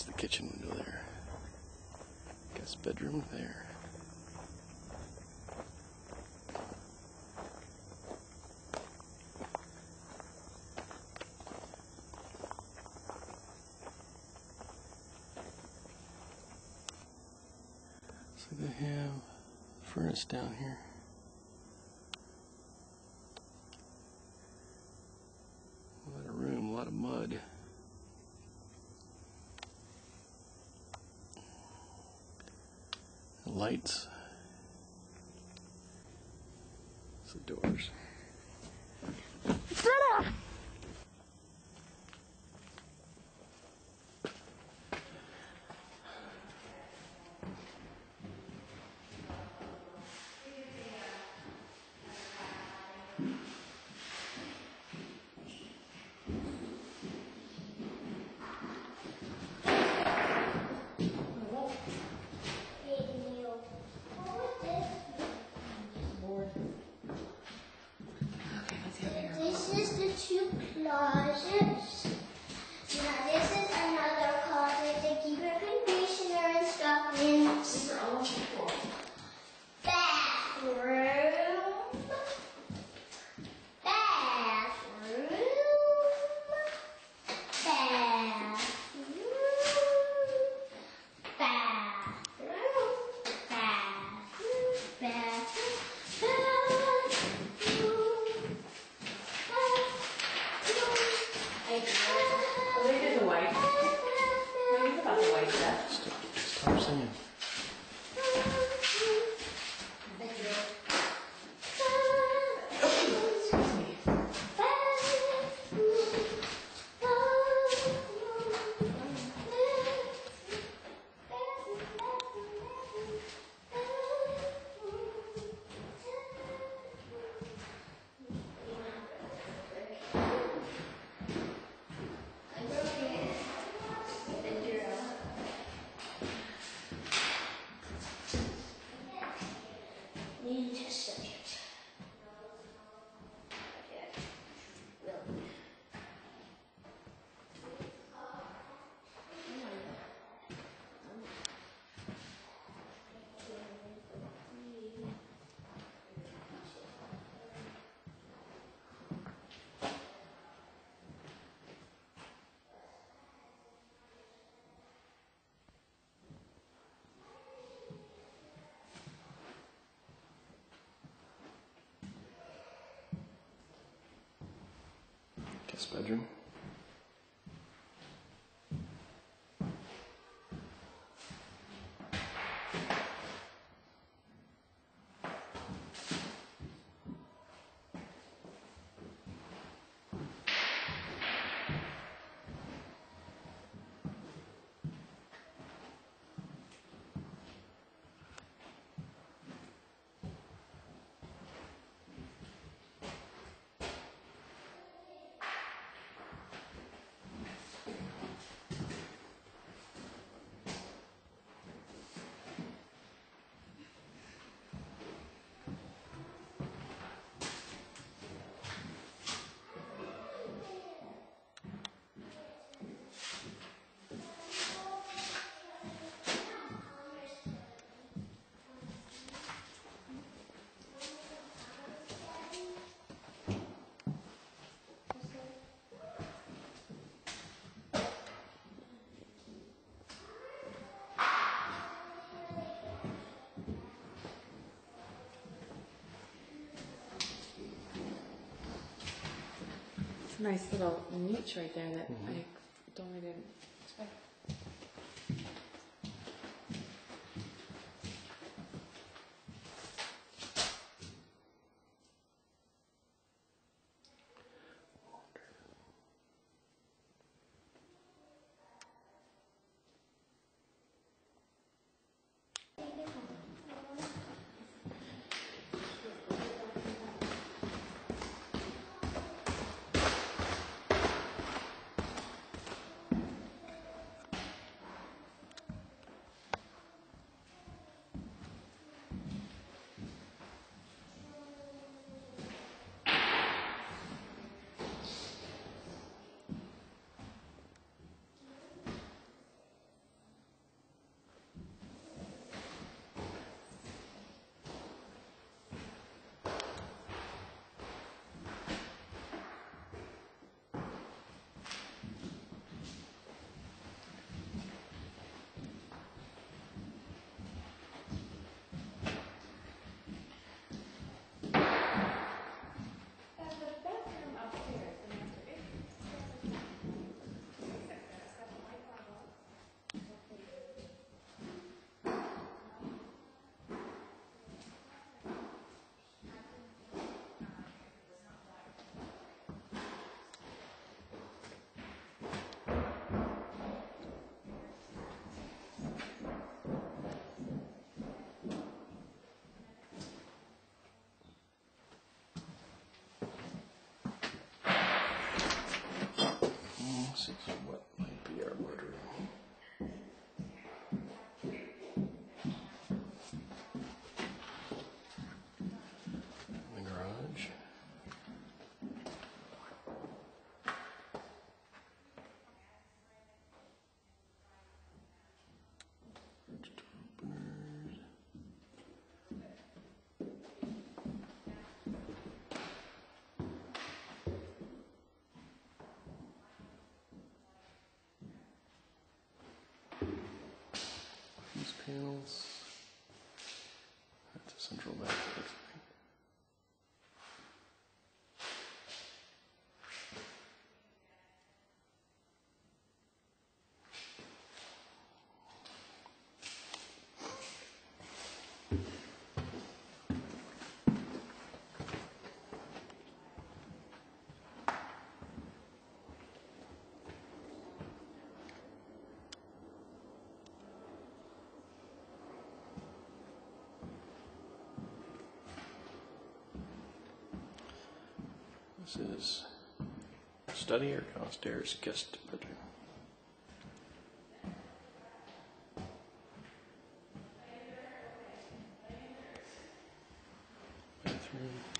There's the kitchen window there. Guest bedroom there. So they have furnace down here. A lot of room, a lot of mud. Lights. So doors. This Stop, Guest bedroom. Nice little niche right there that mm-hmm. I totally didn't expect. That's a central bath. This is study or downstairs guest bedroom. Bathroom.